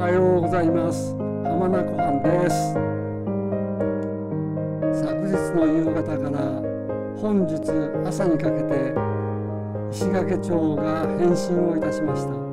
はようございます。浜名湖畔です。昨日の夕方から本日朝にかけて石垣町が返信をいたしました。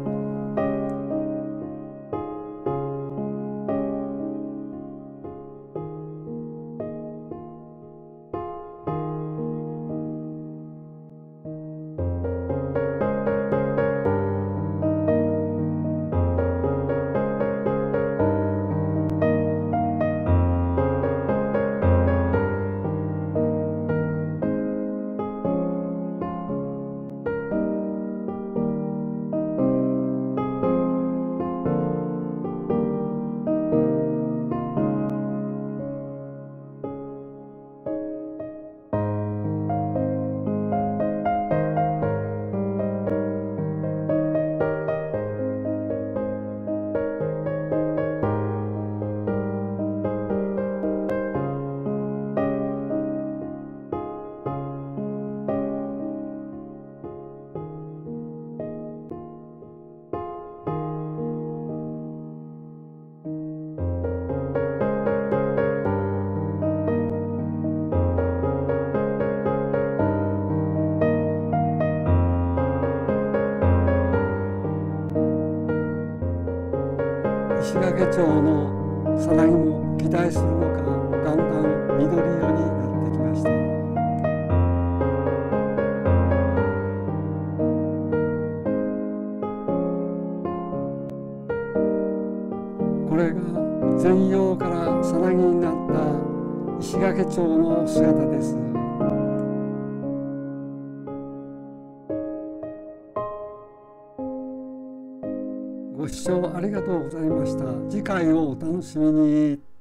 石垣町のさなぎも期待するのかだんだん緑色になってきました。これが全陽からさなぎになった石垣町の姿です。ご視聴ありがとうございました。次回をお楽しみに。